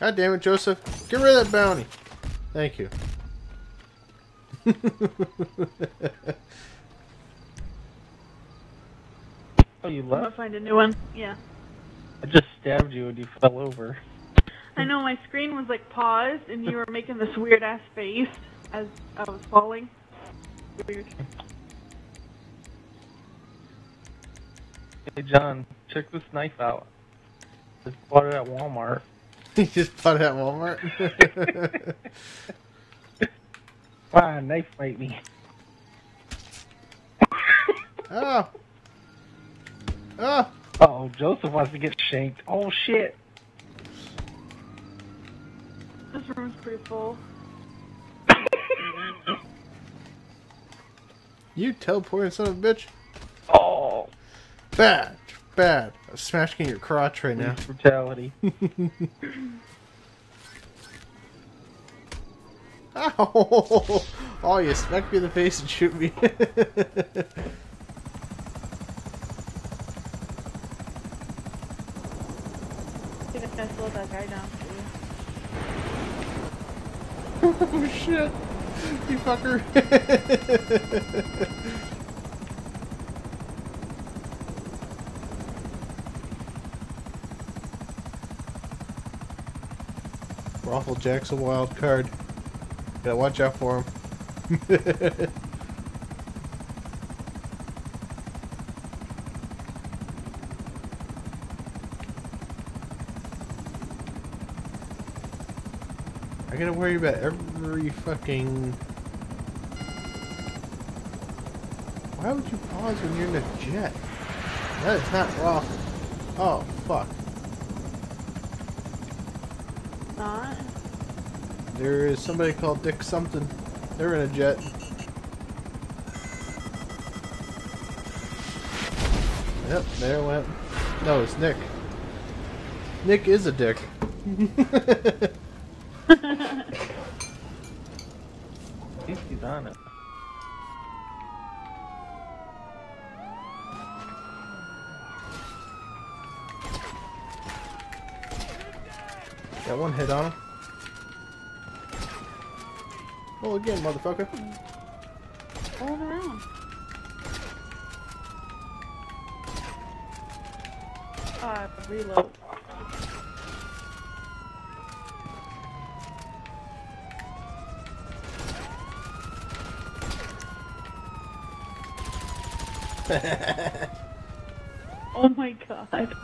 God damn it, Joseph. Get rid of that bounty. Thank you. Oh, you left? I'm gonna find a new one. Yeah. I just stabbed you and you fell over. I know my screen was like paused and you were making this weird ass face as I was falling. Weird. Hey, John, check this knife out. Just bought it at Walmart. you just bought it at Walmart? Why, they fight me. oh. Oh. Oh, Joseph wants to get shanked. Oh, shit. This room's pretty full. You teleporting son of a bitch. Oh, Bad. Bad. I'm smashing your crotch right now. brutality. Ow! Oh, you smack me in the face and shoot me. I think I slowed that guy down too. oh shit! You fucker! Raffle Jack's a wild card. Gotta watch out for him. I gotta worry about every fucking. Why would you pause when you're in a jet? That is not raw. Oh fuck! Not. There is somebody called Dick something. They're in a jet. Yep, there it went. No, it's Nick. Nick is a dick. At least he's on it. Got one hit on him. Roll again, motherfucker. Rolling around. Uh, reload. Oh my god.